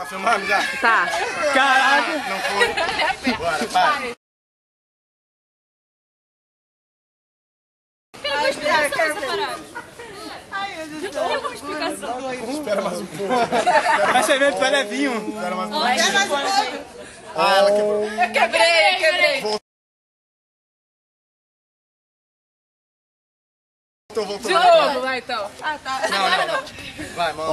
Tá filmando já? Tá. Caraca! Não foi. Bora, vai. Espera mais um pouco. Vai ser evento vai levinho. Espera mais um pouco. Ah, ela quebrou. Quebrei, quebrei. Voltou, voltou. De novo, vai então. Não, não. Vai, mano.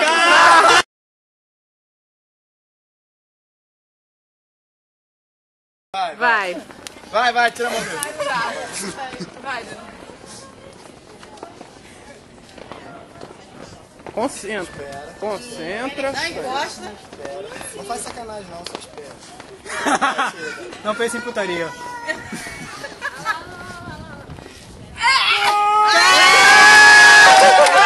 Caralho! Vai, vai. Vai, vai, tira a mão dele. Vai, vai. Concentra. Espera. Concentra. Não encosta. Não faz sacanagem não, só espera. não pensa em putaria. É! É!